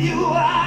you are.